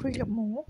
free lọc mổ